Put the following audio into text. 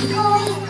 Chloe.